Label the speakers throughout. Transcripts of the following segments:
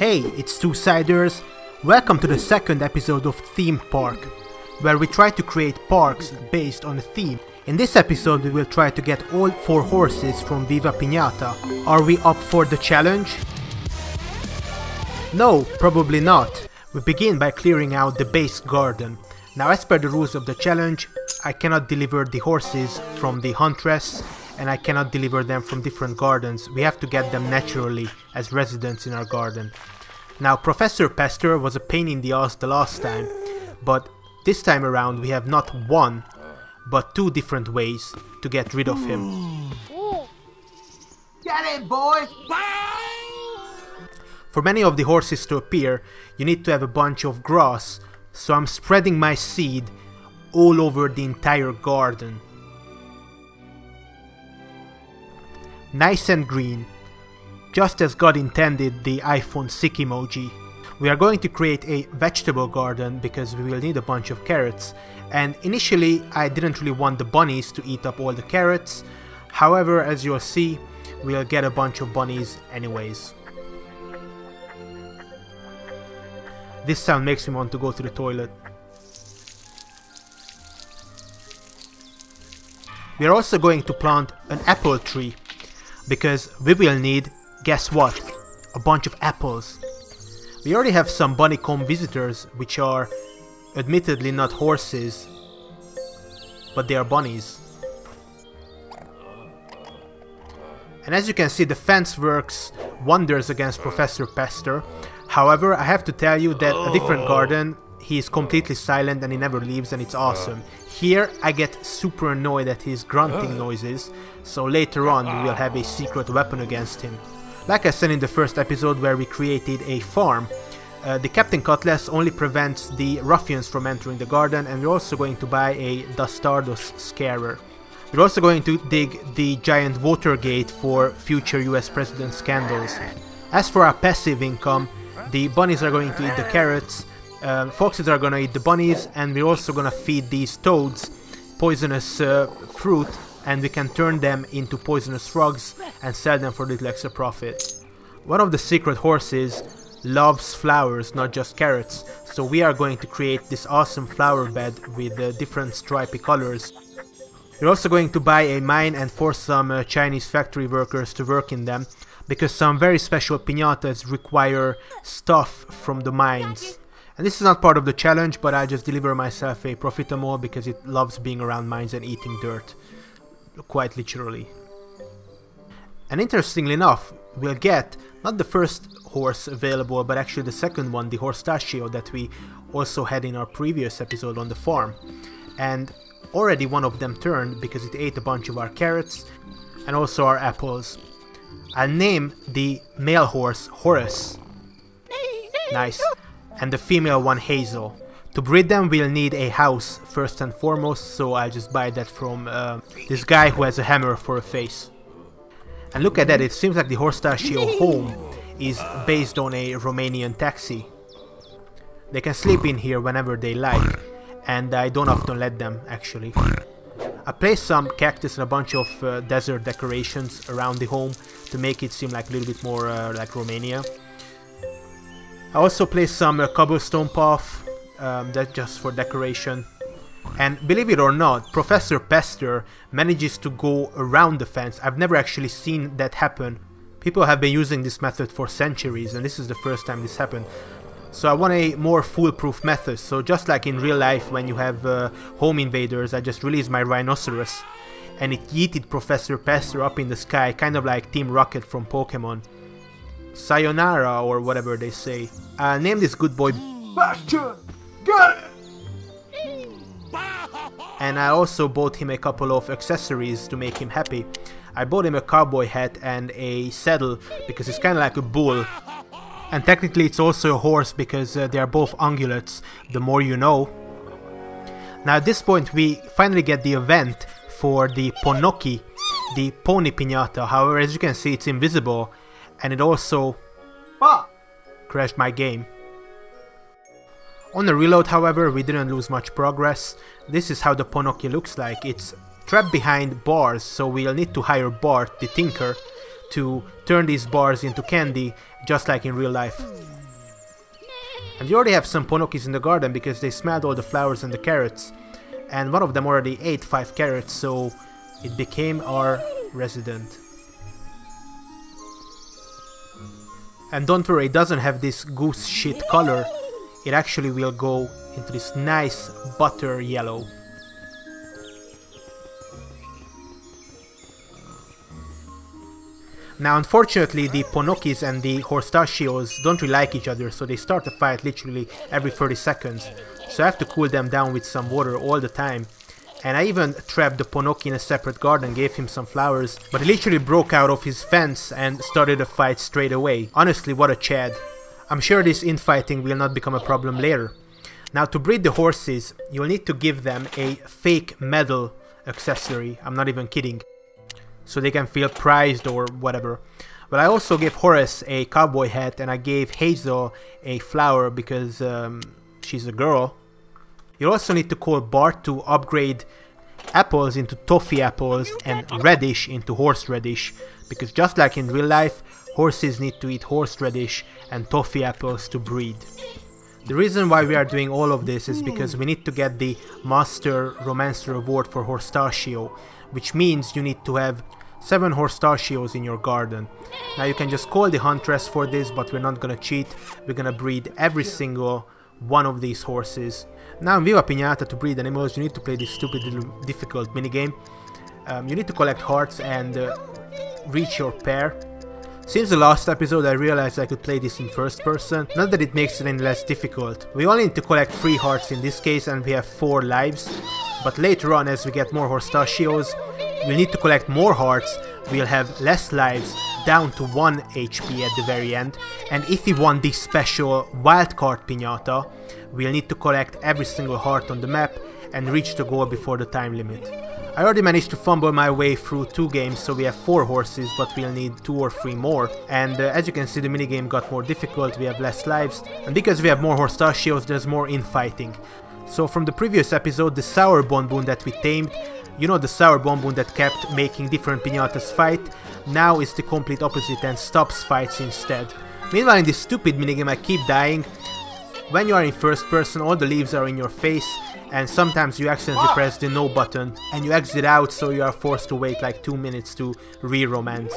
Speaker 1: Hey, it's 2Siders. Welcome to the second episode of Theme Park, where we try to create parks based on a theme. In this episode, we will try to get all four horses from Viva Pinata. Are we up for the challenge? No, probably not. We begin by clearing out the base garden. Now, as per the rules of the challenge, I cannot deliver the horses from the huntress and I cannot deliver them from different gardens. We have to get them naturally as residents in our garden. Now, Professor Pester was a pain in the ass the last time, but this time around we have not one, but two different ways to get rid of him.
Speaker 2: Get it, boy!
Speaker 1: For many of the horses to appear, you need to have a bunch of grass, so I'm spreading my seed all over the entire garden. Nice and green, just as God intended the iPhone sick emoji. We are going to create a vegetable garden because we will need a bunch of carrots and initially I didn't really want the bunnies to eat up all the carrots, however as you'll see we'll get a bunch of bunnies anyways. This sound makes me want to go to the toilet. We are also going to plant an apple tree because we will need, guess what, a bunch of apples. We already have some Bunnycomb visitors which are admittedly not horses, but they are bunnies. And as you can see the fence works wonders against Professor Pester. However, I have to tell you that a different oh. garden he is completely silent and he never leaves and it's awesome. Here I get super annoyed at his grunting noises, so later on we will have a secret weapon against him. Like I said in the first episode where we created a farm, uh, the Captain Cutlass only prevents the ruffians from entering the garden and we're also going to buy a Dastardos Scarer. We're also going to dig the giant water gate for future US president scandals. As for our passive income, the bunnies are going to eat the carrots, um, foxes are gonna eat the bunnies and we're also gonna feed these toads poisonous uh, fruit and we can turn them into poisonous frogs and sell them for little extra profit. One of the secret horses loves flowers, not just carrots, so we are going to create this awesome flower bed with uh, different stripy colors. We're also going to buy a mine and force some uh, Chinese factory workers to work in them, because some very special pinatas require stuff from the mines. And this is not part of the challenge, but I just deliver myself a Profitamole because it loves being around mines and eating dirt. Quite literally. And interestingly enough, we'll get not the first horse available, but actually the second one, the Horstachio that we also had in our previous episode on the farm. And already one of them turned because it ate a bunch of our carrots and also our apples. I'll name the male horse Horus. Nice and the female one Hazel. To breed them we'll need a house first and foremost, so I'll just buy that from uh, this guy who has a hammer for a face. And look at that, it seems like the Horstachio home is based on a Romanian taxi. They can sleep in here whenever they like, and I don't often let them actually. I placed some cactus and a bunch of uh, desert decorations around the home to make it seem like a little bit more uh, like Romania. I also placed some uh, cobblestone path, um, just for decoration. And believe it or not, Professor Pester manages to go around the fence. I've never actually seen that happen. People have been using this method for centuries and this is the first time this happened. So I want a more foolproof method. So just like in real life when you have uh, home invaders, I just released my rhinoceros and it yeeted Professor Pester up in the sky, kind of like Team Rocket from Pokemon. Sayonara or whatever they say. Uh, name this good boy
Speaker 2: Bastion! It!
Speaker 1: and I also bought him a couple of accessories to make him happy. I bought him a cowboy hat and a saddle because he's kind of like a bull. And technically it's also a horse because uh, they are both ungulates, the more you know. Now at this point we finally get the event for the Ponocky, the pony pinata. However, as you can see it's invisible and it also
Speaker 2: Fuck!
Speaker 1: crashed my game. On the reload, however, we didn't lose much progress. This is how the Ponocky looks like. It's trapped behind bars, so we'll need to hire Bart, the Tinker, to turn these bars into candy, just like in real life. And we already have some Ponockys in the garden because they smelled all the flowers and the carrots. And one of them already ate 5 carrots, so it became our resident. And don't worry, it doesn't have this goose shit color. It actually will go into this nice butter yellow. Now unfortunately the Ponockys and the Horstachios don't really like each other so they start a fight literally every 30 seconds. So I have to cool them down with some water all the time. And I even trapped the Ponocky in a separate garden, gave him some flowers, but he literally broke out of his fence and started a fight straight away. Honestly, what a chad. I'm sure this infighting will not become a problem later. Now to breed the horses, you'll need to give them a fake medal accessory, I'm not even kidding, so they can feel prized or whatever. But I also gave Horace a cowboy hat and I gave Hazel a flower because um, she's a girl you also need to call Bart to upgrade apples into toffee apples and radish into horseradish because just like in real life, horses need to eat horseradish and toffee apples to breed. The reason why we are doing all of this is because we need to get the Master Romancer Award for Horstachio, which means you need to have 7 Horstachios in your garden. Now you can just call the Huntress for this, but we're not gonna cheat, we're gonna breed every single one of these horses now in Viva Pinata to breed animals you need to play this stupid little difficult minigame. Um, you need to collect hearts and uh, reach your pair. Since the last episode I realized I could play this in first person, not that it makes it any less difficult. We only need to collect 3 hearts in this case and we have 4 lives, but later on as we get more Horstachios, we'll need to collect more hearts, we'll have less lives, down to 1 HP at the very end, and if we want this special wildcard pinata, we'll need to collect every single heart on the map and reach the goal before the time limit. I already managed to fumble my way through two games, so we have four horses, but we'll need two or three more. And uh, as you can see, the minigame got more difficult, we have less lives, and because we have more horse Horstachios, there's more infighting. So from the previous episode, the Sour Bonbon that we tamed, you know the Sour Bonbon that kept making different pinatas fight, now is the complete opposite and stops fights instead. Meanwhile in this stupid minigame I keep dying, when you are in first person, all the leaves are in your face, and sometimes you accidentally ah! press the no button, and you exit out so you are forced to wait like 2 minutes to re-romance.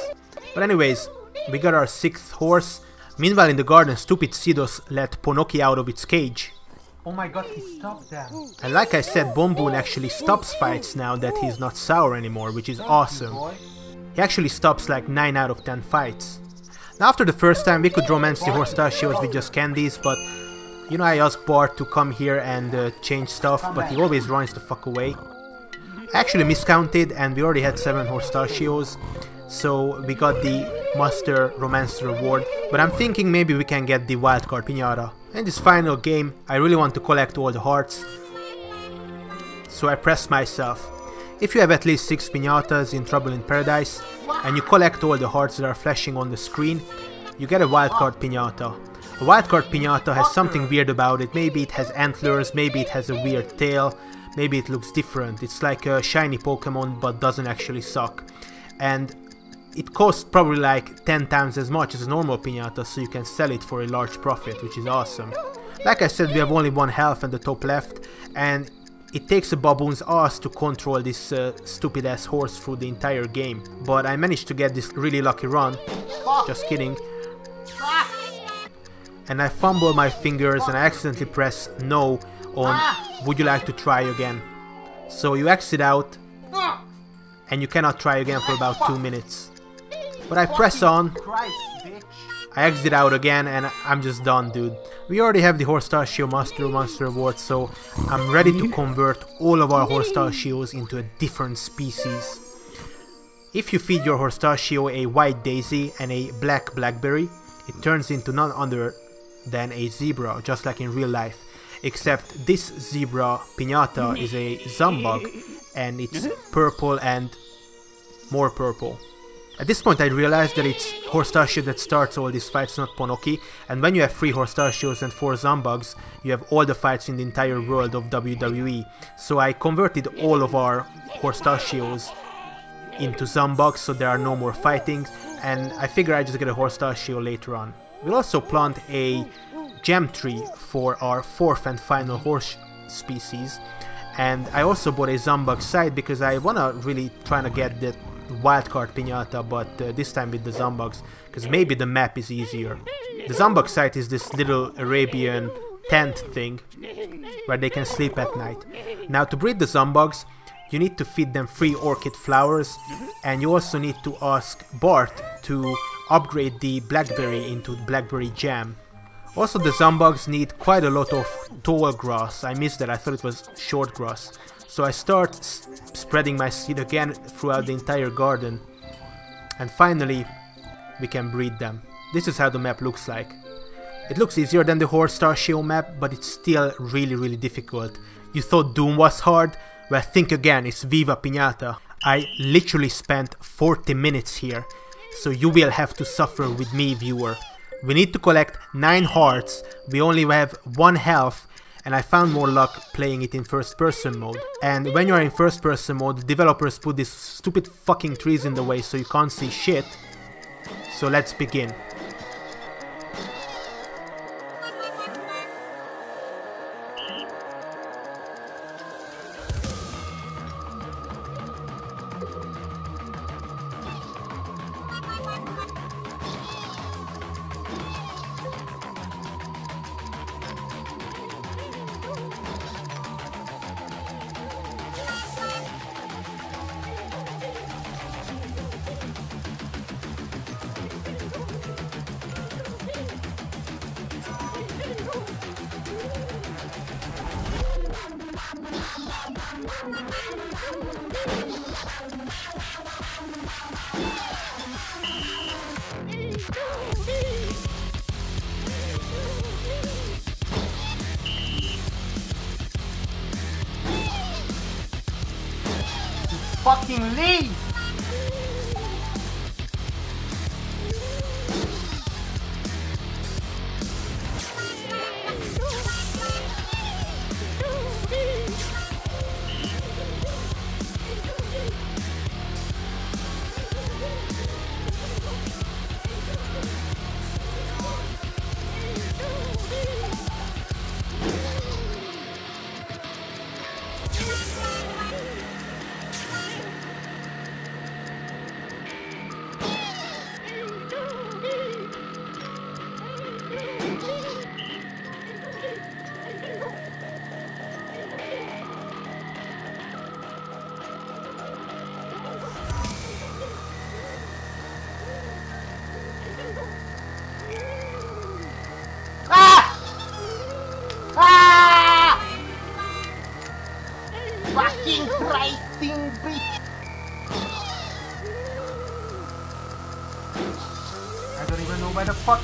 Speaker 1: But anyways, we got our 6th horse. Meanwhile in the garden, stupid Seedos let Ponocky out of its cage.
Speaker 2: Oh my god, he stopped them.
Speaker 1: And like I said, Bonbon actually stops fights now that he's not sour anymore, which is awesome. He actually stops like 9 out of 10 fights. Now after the first time we could romance the Horstachios with just candies, but you know, I asked Bart to come here and uh, change stuff, but he always runs the fuck away. I actually miscounted and we already had 7 Horstachios, so we got the Master Romancer reward, but I'm thinking maybe we can get the Wildcard Pinata. In this final game, I really want to collect all the hearts, so I press myself. If you have at least 6 pinatas in Trouble in Paradise, and you collect all the hearts that are flashing on the screen, you get a wildcard pinata. A wildcard pinata has something weird about it. Maybe it has antlers, maybe it has a weird tail, maybe it looks different. It's like a shiny Pokemon but doesn't actually suck. And it costs probably like 10 times as much as a normal pinata so you can sell it for a large profit, which is awesome. Like I said, we have only one health in the top left and it takes a baboon's ass to control this uh, stupid ass horse through the entire game. But I managed to get this really lucky run. Just kidding and I fumble my fingers and I accidentally press no on would you like to try again. So you exit out and you cannot try again for about 2 minutes. But I press on, I exit out again and I'm just done dude. We already have the Horstachio Master Monster Award so I'm ready to convert all of our Horstachios into a different species. If you feed your Horstachio a white daisy and a black blackberry, it turns into none other than a zebra, just like in real life. Except this zebra pinata is a Zumbug and it's purple and more purple. At this point I realized that it's Horse Horstachio that starts all these fights, not Ponocky, and when you have 3 Horse Horstachios and 4 Zumbugs, you have all the fights in the entire world of WWE. So I converted all of our Horse Horstachios into Zumbugs so there are no more fightings, and I figure I just get a Horse Horstachio later on. We'll also plant a gem tree for our fourth and final horse species. And I also bought a Zumbug site because I wanna really try to get the wildcard pinata, but uh, this time with the Zumbugs, because maybe the map is easier. The Zumbug site is this little Arabian tent thing where they can sleep at night. Now to breed the Zumbugs, you need to feed them free orchid flowers and you also need to ask Bart to upgrade the blackberry into blackberry jam. Also the Zumbugs need quite a lot of tall grass, I missed that, I thought it was short grass. So I start spreading my seed again throughout the entire garden. And finally, we can breed them. This is how the map looks like. It looks easier than the Horstachio map, but it's still really really difficult. You thought Doom was hard? Well think again, it's Viva Pinata. I literally spent 40 minutes here, so you will have to suffer with me viewer. We need to collect 9 hearts, we only have 1 health, and I found more luck playing it in first person mode. And when you are in first person mode, developers put these stupid fucking trees in the way so you can't see shit. So let's begin.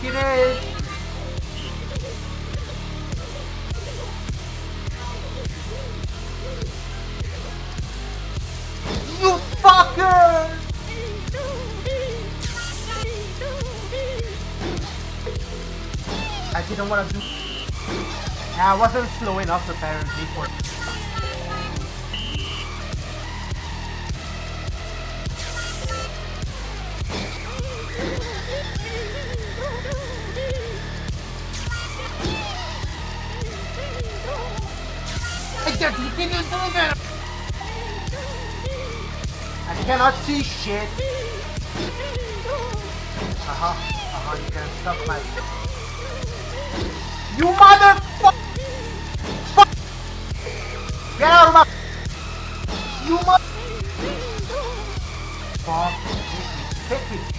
Speaker 2: Where the fuck it is! You fucker! I didn't want to do. I wasn't slow enough apparently for. Cannot see shit. Uh huh. Uh huh. You can stop my. You motherfucker! Get out of my... You mother... Fuck. Take it.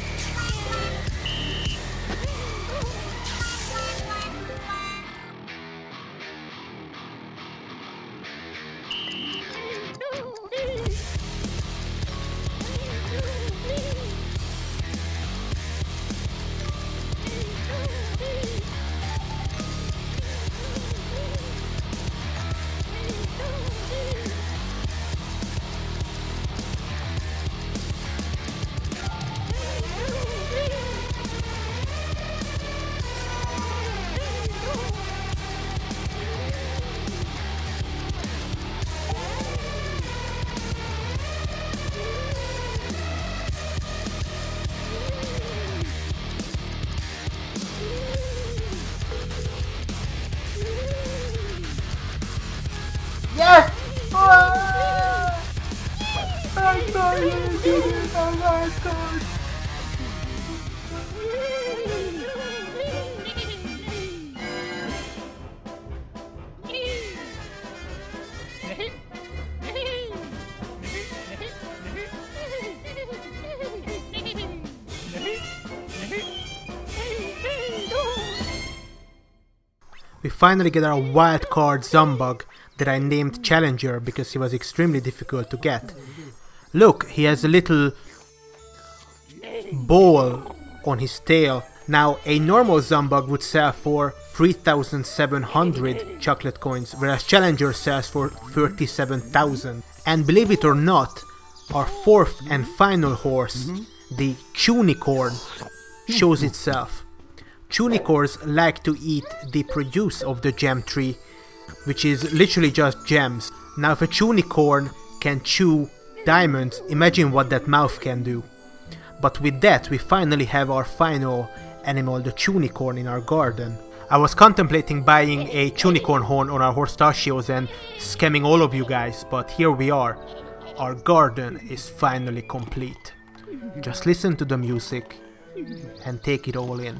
Speaker 2: Yes! Ah! I finally did it! My god!
Speaker 1: We finally get our wild card Zumbug that I named Challenger because he was extremely difficult to get. Look, he has a little ball on his tail. Now, a normal Zumbug would sell for 3,700 chocolate coins, whereas Challenger sells for 37,000. And believe it or not, our fourth and final horse, the Chewnicorn, shows itself. Chewnicorns like to eat the produce of the gem tree, which is literally just gems. Now if a Chewnicorn can chew diamonds, imagine what that mouth can do. But with that, we finally have our final animal, the Chewnicorn, in our garden. I was contemplating buying a Chewnicorn horn on our Horstachios and scamming all of you guys, but here we are. Our garden is finally complete. Just listen to the music and take it all in.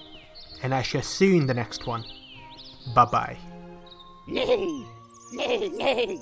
Speaker 1: and I shall see you in the next one. Bye bye.
Speaker 3: No! No, no!